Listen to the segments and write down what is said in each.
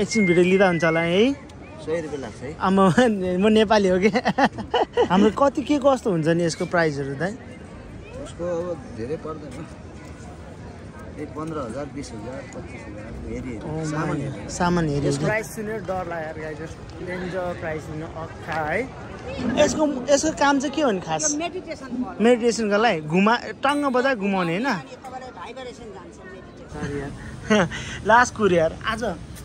एकछिन भिडियो लिँदा हुन्छ होला है? सय रुपियाँ लाग्छ है। आमा म नेपाली हो कि? हाम्रो कति के कस्तो हुन्छ नि यसको प्राइसहरू त उसको अब धेरै पर्दैन। पन्ध्र हजार बिस हजार पच्चिस हजार हेरी हेरी। सामान हेरी प्राइस सुनेर डर लाग्यो गाइज। डेन्जर प्राइस सुन्नु अख्खा है। यसको यसको काम चाहिँ के हो नि खास? मेडिटेसनको लागि घुमा टङ्ग बजाएर घुमाउने होइन? लास्ट कुरियर आज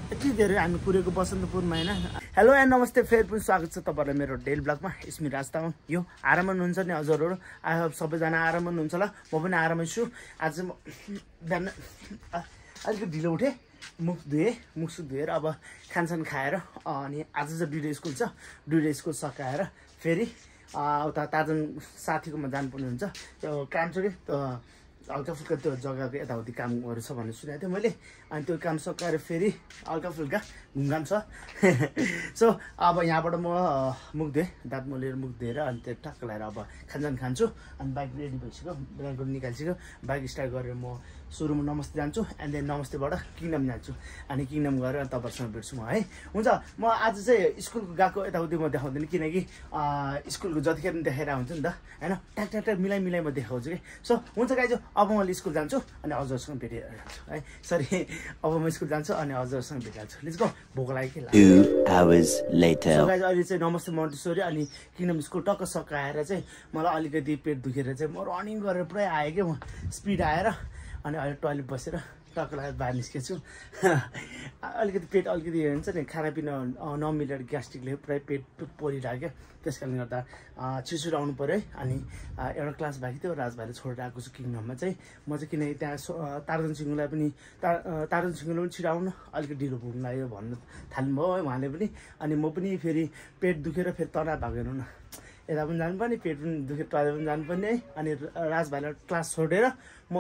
यति धेरै हामी कुरेको बसन्तपुरमा होइन? हेलो एन्ड नमस्ते फेरि पनि स्वागत छ तपाईँहरूलाई मेरो डेल ब्लगमा स्मी राज तामाङ यो आराममा हुनुहुन्छ नि हजुरहरू आई होप सबैजना आराममा हुनुहुन्छ होला। म पनि आरामै छु। आज म बिहान अलिकति ढिलो उठेँ मुख धुएँ मुख सुख धुएर अब खानसान खाएर अनि आज चाहिँ दुइटै स्कुल छ। दुइटै स्कुल सकाएर फेरि उता ताजन साथीकोमा जानुपर्ने हुन्छ। त्यो काम छ कि हल्का फुल्का त्यो जग्गाको यताउति कामहरू छ भन्ने सुनेको थिएँ मैले। अनि त्यो काम सकाएर फेरि हल्का फुल्का घुमघाम छ। सो अब यहाँबाट म मुख धोएँ दाँत मोलेर मुख धोएर अनि त्यो टक्क लगाएर अब खानजान खान्छु। अनि बाइक रेडी भइसक्यो ब्यागबाट निकालिसक्यो। बाइक स्टार्ट गरेर म सुरुमा नमस्ते जान्छु एन्ड देन नमस्तेबाट किङडम जान्छु। अनि किङडम गएर अनि तपाईँहरूसँग भेट्छु म है। हुन्छ म आज चाहिँ स्कुलको गएको यताउति म देखाउँदैन किनकि स्कुलको जतिखेर पनि देखाएर हुन्छ नि त होइन? ट्याक ट्याक ट्याक मिलाइ मिलाइ म देखाउँछु कि? सो हुन्छ गाइज अब म स्कुल जान्छु अनि हजुरसँग भेटेर जान्छु है। सरी अब म स्कुल जान्छु अनि हजुरसँग भेटिहाल्छु गो भोक लाग्यो कि अहिले चाहिँ नमस्ते मोन्टेश्वरी अनि किनभने स्कुल टक्क सकाएर चाहिँ मलाई अलिकति पेट दुखेर चाहिँ म रनिङ गरेर पुरै आएँ क्या म। स्पिड आएर। अनि अहिले टोइलेट बसेर टक्क लगाएर बाहिर निस्केछु। अलिकति पेट अलिकति हुन्छ नि खानापिना नमिलेर ग्यास्ट्रिकले पुरै पेट पोलिरहेको त्यस कारणले गर्दा छिटो आउनु पऱ्यो है। अनि एउटा क्लास बाँकी थियो राजभाइले छोडेर आएको छु किङडममा चाहिँ। म चाहिँ किनकि त्यहाँ तारजन सिंहलाई पनि ता तारजन सिंहलाई पनि छिटो आउनु अलिकति ढिलो पुग्नु लाग्यो भन्नु थाल्नुभयो है उहाँले पनि। अनि म पनि फेरि पेट दुखेर फेरि तनाव भएको हेर्नु न। यता पनि जानुपर्ने पेट पनि दुखेर टोइलेट पनि जानुपर्ने है अनि राजभाइलाई क्लास छोडेर म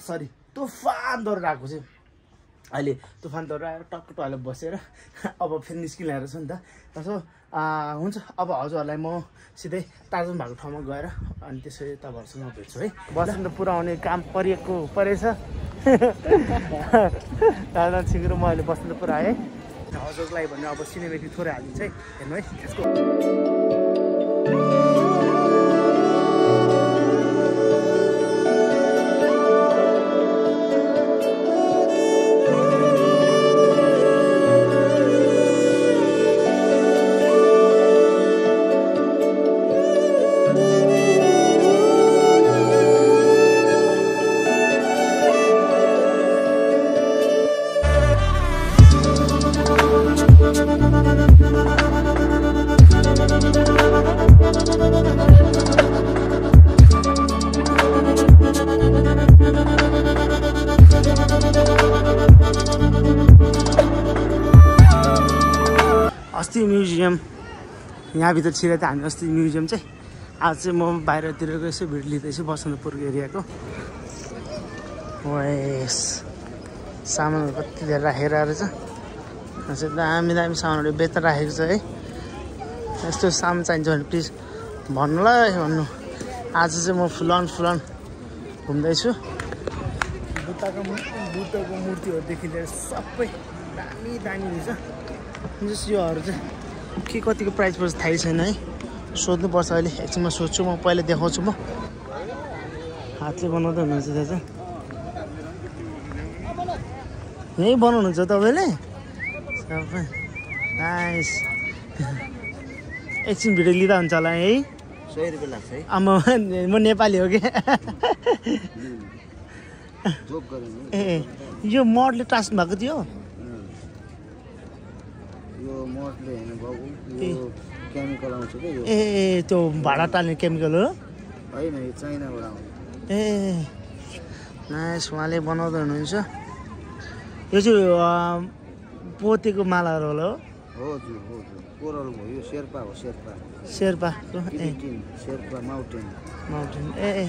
सरी तुफान दौडेर आएको चाहिँ अहिले तुफान दौडेर आएर टक्क टोइलेट बसेर अब फेरि निस्किरहेको छु नि त। त्यसो हुन्छ अब हजुरहरूलाई म सिधै ताजन भएको ठाउँमा गएर अनि त्यसरी तपाईँहरूसँग भेट्छु है। बसन्त पुऱ्याउने काम परिएको परेछ। दादा छिगेर म अहिले बसन्त पुऱ्याएँ। हजुरको लागि भने अब सिनेमेटिक थोरै हालिदिन्छ है। हेर्नु है त्यसको अस्ति म्युजियम। यहाँभित्र छिरेर त हामी अस्ति म्युजियम चाहिँ आज चाहिँ म बाहिरतिरको यसो भिड लिँदैछु बसन्तपुर एरियाको। वेस सामानहरू कति धेरै राखेर रहेछ चाहिँ दामी दामी सामानहरू बेच्न राखेको छ है। यस्तो सामान चाहिन्छ भने प्लिज भन्नु ल भन्नु। आज चाहिँ म फुलन फुलन घुम्दैछु। बुद्धको बुद्धको मूर्तिहरूदेखि लिएर सबै दामी दामी रहेछ। जस योहरू चाहिँ के कतिको प्राइस पर्छ थाहै छैन है? सोध्नुपर्छ अहिले एकछिनमा सोध्छु म पहिला देखाउँछु म। हातले बनाउँदै हुनुहुन्छ चाहिँ यहीँ बनाउनुहुन्छ तपाईँले? सबै। नाइस एकछिन भिडियो लिँदा हुन्छ होला है? सय रुपियाँ लाग्छ है। आमा म नेपाली हो कि? ए यो मडले टास्नु भएको थियो? यो मठले होइन बाबु यो केमिकल आउँछ कि यो। ए त्यो भाडा टाल्ने केमिकल हो? होइन यो चाइनाबाट आउँछ। ए नाइस उहाँले बनाउँदै हुनुहुन्छ। यो चाहिँ पोतेको मालाहरू होला हो? हजुर हजुर। कोरल भयो यो शेर्पा हो शेर्पा। शेर्पाको ए। Tibetan Sherpa mountain. माउन्टेन ए ए।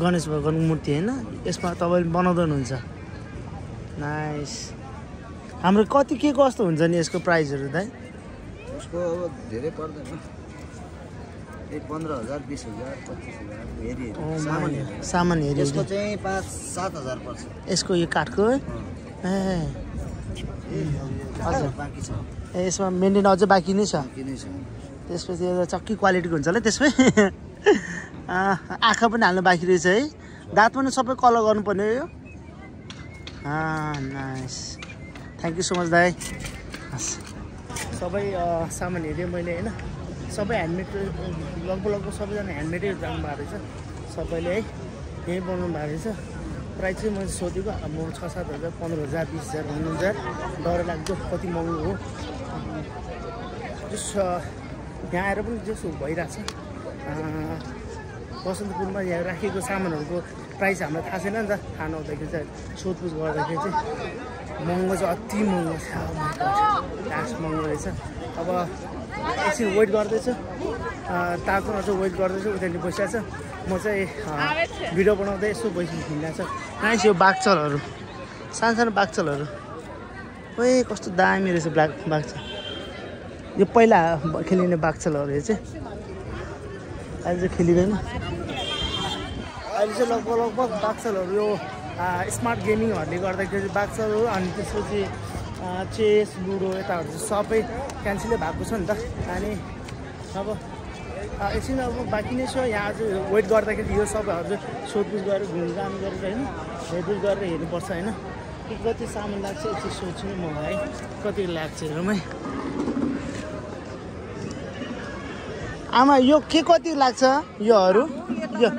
गणेश भगवान्को मूर्ति होइन? यसमा तपाईँले बनाउँदै हुनुहुन्छ। नाइस। हाम्रो कति के कस्तो हुन्छ नि यसको प्राइसहरू त उसको अब धेरै पर्दैन। पन्ध्र हजार बिस हजार पच्चिस हजार हेरी हेरी। सामान हेरी। यसको चाहिँ पाँच सात हजार पर्छ। यसको यो काठको। ए। हजुर। बाँकी छ। ए यसमा मेन्टेन अझै बाँकी नै छ? त्यसपछि एउटा चक्की क्वालिटीको हुन्छ होला त्यसमै। आँखा पनि हाल्नु बाँकी रहेछ है। दाँत पनि सबै कलर गर्नुपर्ने हो यो। Nice thank you so much दाई हस् सबै सामान हेरेँ मैले होइन? सबै ह्यान्डमेड लगभग लगभग सबैजना ह्यान्डमेडै जानुभएको रहेछ। सबैले है यहीँ बनाउनु भएको रहेछ। प्राइस चाहिँ मैले सोधेको अब म छ सात हजार पन्ध्र हजार बिस हजार भन्नुहुन्छ। डर लाग्छ कति महँगो हो। जस यहाँ आएर पनि जसो भइरहेछ। अँ, बसन्तपुरमा यहाँ राखेको सामानहरूको प्राइस हामीलाई थाहा छैन नि त। थाहा नहुँदाखेरि चाहिँ सोधपुछ गर्दाखेरि चाहिँ। महँगो चाहिँ अति महँगो छ। घाँस महँगो रहेछ। अब एकछिन वेट गर्दैछु। तातो अझ वेट गर्दैछु उताले बसिरहेको छ। म चाहिँ भिडियो बनाउँदै यसो बसी हिँडिरहेको छ। नाइस यो बाघचलहरू। सानो बाघचलहरू। ओए कस्तो दामी रहेछ ब्ल्याक बाघचल। यो पहिला खेलिने बाघचलहरू यो चाहिँ अहिले चाहिँ खेलिँदैन। अहिले चाहिँ लगभग लगभग बाक्सलहरू यो स्मार्ट गेमिङहरूले गर्दाखेरि बाक्सहरू अनि त्यसपछि चेस लुडो यताहरू सबै क्यान्सलै भएको छ नि त। अनि अब एकछिन अब बाँकी नै छ। यहाँ अझ वेट गर्दाखेरि यो सबैहरू सोधपुछ गरेर घुमघाम गरेर होइन हेरबुझ गरेर हेर्नुपर्छ होइन। कति सामान लाग्छ एकछिन सोध्छु नि म है। कति लाग्छ हेरौँ है आमा यो के कति लाग्छ योहरू? यो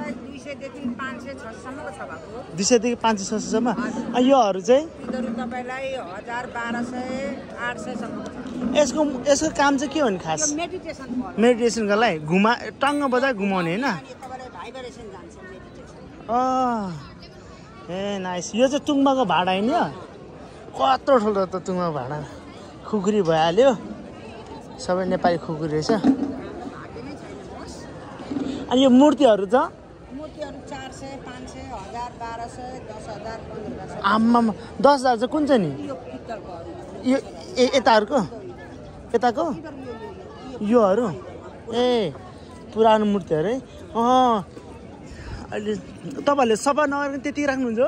छ भएको दुई सयदेखि पाँच सय सयसम्म योहरू चाहिँ? यिनीहरू तपाईँलाई हजार बाह्र सय आठ सयसम्मको छ। यसको यसको काम चाहिँ के हो नि खास? मेडिटेसन मेडिटेसनको लागि घुमा टङ्ग बजाएर घुमाउने होइन? ए नाइस यो चाहिँ टुङ्बाको भाडा होइन कत्रो ठुलो त टुङ्बाको भाडा। खुकुरी भइहाल्यो। सबै नेपाली खुकुरी रहेछ। अनि यो मूर्तिहरू त मूर्तिहरू चार सय पाँच सय हजार बाह्र सय दस हजार पन्ध्र हजार आम्मामा दस हजार चाहिँ कुन चाहिँ नि? यो ए यताहरूको? यताको? योहरू? ए पुरानो मूर्तिहरू है? अँ अहिले तपाईँहरूले सफा नगरेर त्यति राख्नुहुन्छ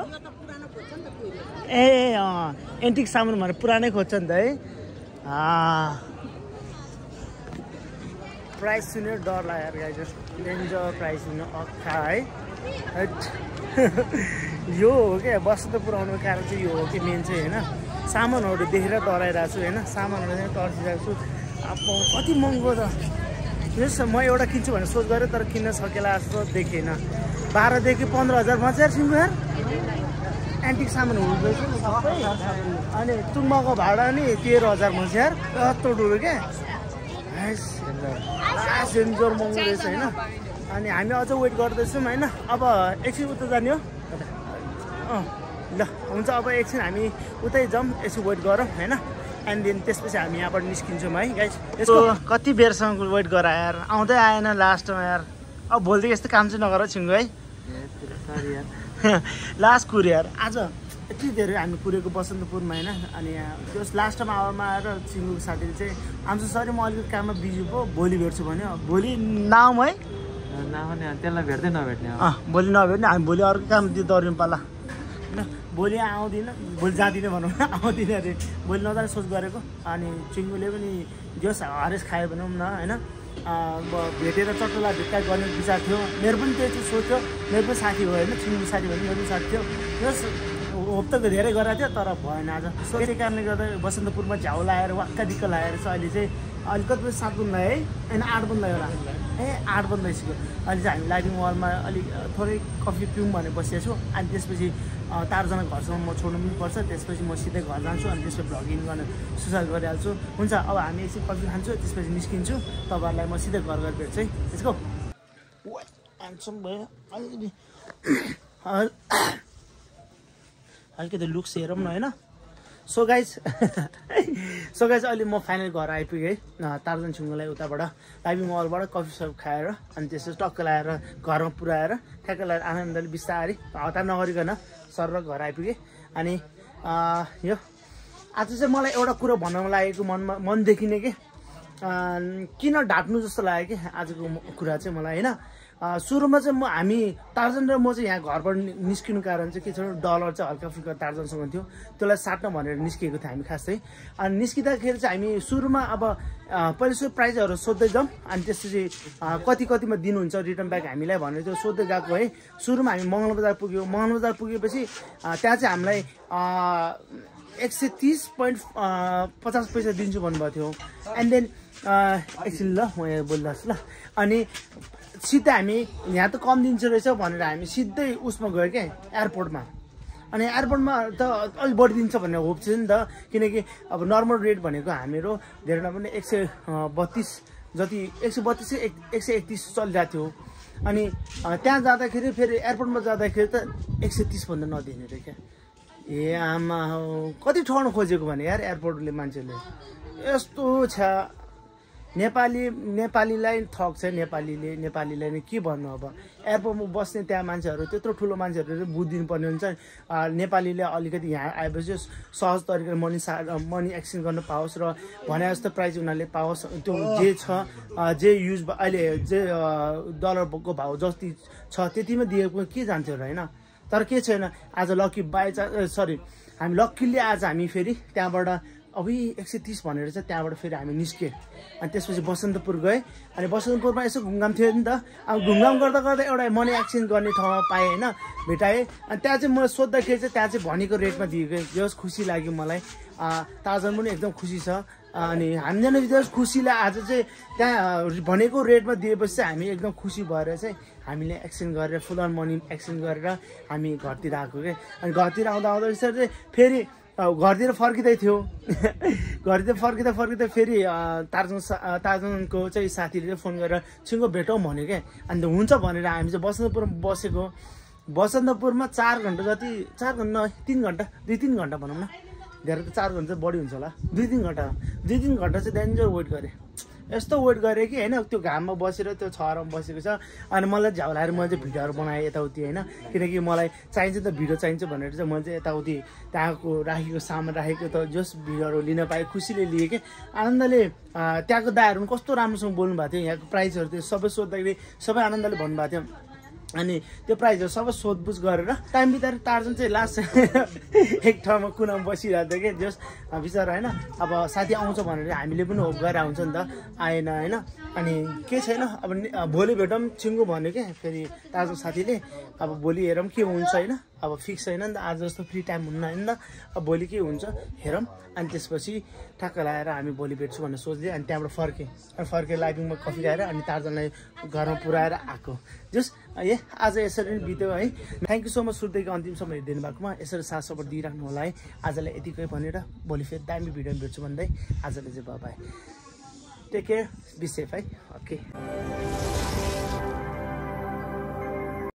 ए अँ एन्टिक सामान भनेर पुरानै खोज्छ नि त है। प्राइस सुनेर डर लाग्यो गाइज डेन्जर प्राइस हुनु अख्खा है। यो हो क्या बस्नु त पुऱ्याउनुको कारण चाहिँ यो हो कि मेन चाहिँ होइन। सामानहरू देखेर डराइरहेको छु होइन। सामानहरू चाहिँ तर्सिरहेको छु। अब कति महँगो त। हेर्नुहोस् म एउटा किन्छु भनेर सोच गरेँ तर किन्न सकेला जस्तो देखिनँ। बाह्रदेखि पन्ध्र हजार भन्छ यार सिङ्गो यार। एन्टिक सामान हुँदैछ अनि तुम्बाको भाडा नि तेह्र हजार भन्छ यार। कत्रो ठुलो क्या डेन्जर महँगो रहेछ होइन? अनि हामी अझ वेट गर्दैछौँ होइन? अब एकछिन उता जाने हो। अँ ल हुन्छ अब एकछिन हामी उतै जाउँ एकछिन वेट गरौँ होइन? एन्ड देन त्यसपछि हामी यहाँबाट निस्किन्छौँ है गाइस यसको कति बेरसम्म वेट गरा यार? आउँदै आएन लास्टमा यार। अब भोलिदेखि यस्तो काम चाहिँ नगर छिङ्गो है? लास्ट कुऱ्यो यार। आज यति धेरै हामी कुरेको बसन्तपुरमा होइन? अनि यहाँ त्यो लास्ट टाइम आवरमा आएर सिङ्गुको साथीले चाहिँ आउँछ सरी म अलिकति काममा बिजी पो भोलि भेट्छु भन्यो। भोलि नाम है? त्यसलाई भेट्दै नभेट्ने। अँ भोलि नभेट्ने हामी भोलि अर्को काम दियो दौड्यौँ पाला। होइन भोलि आउँदिनँ भोलि जाँदिनँ भनौँ न आउँदिनँ अरे। भोलि नजाने सोच गरेको। अनि चिङ्गुले पनि जस हरेस खायो भनौँ न होइन? अब भेटेर चट्टोला भिक्का गर्ने विचार थियो। मेरो पनि त्यही चाहिँ सोच्यो मेरो पनि साथी भयो होइन चिङ्गु साथी भयो मेरो पनि साथी थियो। जस होप त धेरै गराएको थियो तर भएन आज। सो त्यही कारणले गर्दा बसन्तपुरमा झ्याउ लाएर वाक्का दिक्क लगाएर चाहिँ अहिले चाहिँ अहिले कति बजी सात बन्द है? होइन आठ बन्द होला। ए आठ बन्द भइसक्यो। अहिले चाहिँ हामी लाइटिङ वालमा अलिक थोरै कफी पिउँ भनेर बसेको छु। अनि त्यसपछि अँ, तारजना घरसम्म म छोड्नु पनि पर्छ। त्यसपछि म सिधै घर जान्छु अनि त्यसपछि भ्लगिङ गर्न सुसार गरिहाल्छु। हुन्छ अब हामी एकछिन कफी खान्छु त्यसपछि निस्किन्छु। तपाईँहरूलाई म सिधै घर गएर भेट्छु है। त्यसको ह्यान्डसम भयो। अलिकति अल- अलिकति लुक्स हेरौँ न होइन? सो गाइज सो गाइज अहिले म फाइनल घर आइपुगेँ है। तार्जन छुङ्गोलाई उताबाट। लाइबिङ मलबाट कफी सप खाएर अनि त्यसपछि टक्क लगाएर घरमा पुऱ्याएर ठ्याक्क लगाएर आनन्दले बिस्तारै हतार नगरिकन सर घर आइपुगेँ। अनि यो आज चाहिँ मलाई एउटा कुरो भन्न लागेको मनमा मनदेखि नै कि किन ढाँट्नु जस्तो लाग्यो कि आजको कुरा चाहिँ मलाई होइन? सुरुमा चाहिँ म हामी टार्जन र म चाहिँ यहाँ घरबाट निस्किनु कारण चाहिँ के छ डलर चाहिँ हल्का फुल्का टार्जनसँग थियो। त्यसलाई साट्न भनेर निस्किएको थियो हामी खास। अनि निस्किँदाखेरि चाहिँ हामी सुरुमा अब पहिले सो प्राइजहरू सोध्दै जाउँ अनि त्यसपछि कति कतिमा दिनुहुन्छ रिटर्न ब्याक हामीलाई भनेर त्यो सोध्दै गएको है। सुरुमा हामी मङ्गल बजार पुग्यौँ। मङ्गल बजार पुगेपछि त्यहाँ चाहिँ हामीलाई एक सय तिस पोइन्ट पचास पैसा दिन्छु भन्नुभएको थियो। एन्ड देन एकछिन ल म यहाँ बोल्दैछु ल। अनि सिधै हामी यहाँ त कम दिन्छ रहेछ भनेर हामी सिधै उसमा गयो क्या एयरपोर्टमा। अनि एयरपोर्टमा त अलिक बढी दिन्छ भन्ने होप थियो नि त। किनकि अब नर्मल रेट भनेको हामीहरू धेरै नभने एक सय बत्तिस जति एक सय बत्तिस एक सय एकतिस चलिरहेको थियो। अनि त्यहाँ जाँदाखेरि फेरि एयरपोर्टमा जाँदाखेरि त एक सय तिसभन्दा नदिने रे क्या। ए आमा कति ठगाउनु खोजेको भने यार एयरपोर्टले मान्छेले? यस्तो छ। नेपाली नेपालीलाई ठग्छ नेपालीले नेपालीलाई नै के भन्नु अब? एयरपोर्टमा बस्ने त्यहाँ मान्छेहरू त्यत्रो ठुलो मान्छेहरू बुझिदिनु पर्ने हुन्छ। नेपालीले अलिकति यहाँ आएपछि सहज तरिकाले मनी सा मनी एक्सचेन्ज गर्न पाओस् र भने जस्तो प्राइज उनीहरूले पाओस्। त्यो जे छ जे युज अहिले जे डलरको भाउ जति छ त्यतिमै दिएको के जान्थ्यो र होइन? तर के छैन आज लक्की बाई सरी हामी लक्कीले आज हामी फेरि त्यहाँबाट अबि एक सय तिस भनेर चाहिँ त्यहाँबाट फेरि हामी निस्क्यौँ अनि त्यसपछि बसन्तपुर गएँ। अनि बसन्तपुरमा यसो घुमघाम थियो नि त। अब घुमघाम गर्दा गर्दा एउटा मनी एक्सचेन्ज गर्ने ठाउँमा पाएँ होइन भेटाएँ। अनि त्यहाँ चाहिँ म सोद्धाखेरि चाहिँ त्यहाँ चाहिँ भनेको रेटमा दिएको। जस खुसी लाग्यो मलाई। ताजन पनि एकदम खुसी छ। अनि हामीजना जस खुसीलाई आज चाहिँ त्यहाँ भनेको रेटमा दिएपछि चाहिँ हामी एकदम खुसी भएर चाहिँ हामीले एक्सचेन्ज गरेर फुल अन मनी एक्सचेन्ज गरेर हामी घरतिर आएको क्या अनि घरतिर आउँदा आउँदा चाहिँ फेरि घरतिर फर्किँदै थियो। घरतिर फर्किँदा फर्किँदा फेरि तार्जन सा- चाहिँ साथीले फोन गरेर छिङ्गो भेटौँ भन्यो क्या। अन्त हुन्छ भनेर हामी चाहिँ बसन्तपुरमा बसेको। बसन्तपुरमा चार घन्टा जति चार घन्टा तिन घन्टा दुई तिन घन्टा भनौँ न। धेरै त चार घन्टा बढी हुन्छ होला। दुई तिन घन्टा। दुई तिन घन्टा चाहिँ डेन्जर वेट गरेँ यस्तो वेट गरेँ कि होइन त्यो घाममा बसेर त्यो छहरमा बसेको छ। अनि मलाई झ्याउ लाएर मैले चाहिँ भिडियोहरू बनाएँ यताउति होइन। किनकि मलाई चाहिन्छ त भिडियो चाहिन्छ भनेर चाहिँ मैले चाहिँ यताउति त्यहाँको राखेको सामान राखेको त जस भिडियोहरू लिन पाएँ खुसीले लिएँ कि। आनन्दले त्यहाँको दाहरू कस्तो राम्रोसँग बोल्नु भएको थियो यहाँको प्राइसहरू त्यो सबै सोद्धाखेरि सबै आनन्दले भन्नुभएको थियो। अनि त्यो प्राइजहरू सबै सोधपुछ गरेर टाइम बिताएर टार्जन चाहिँ लास्ट एक ठाउँमा कुनामा बसिरहेको थियो कि जस बिचरा होइन अब साथी आउँछ भनेर हामीले पनि होप गरेर आउँछ नि त आएन होइन। अनि के छैन अब भोलि भेटौँ छिङ्गो भन्यो क्या फेरि टार्जन साथीले अब भोलि हेरौँ के हुन्छ होइन। अब फिक्स छैन नि त आज जस्तो फ्री टाइम हुन्न होइन नि त। अब भोलि के हुन्छ हेरौँ। अनि त्यसपछि ठ्याक्क लगाएर हामी भोलि भेट्छु भनेर सोच्दै अनि त्यहाँबाट फर्केँ। अनि फर्केर लाइफिङमा कफी खाएर अनि टार्जनलाई घरमा पुऱ्याएर आएको। जस ए आज यसरी नै बित्यो है। थ्याङ्क यू सो मच सुत्दैको अन्तिम समय हेरिदिनु भएकोमा। यसरी साथ सपोर्ट दिइराख्नु होला है। आजलाई यतिकै भनेर भोलि फेरि दामी भिडियो भेट्छु भन्दै आजलाई चाहिँ bye take care be safe है। ओके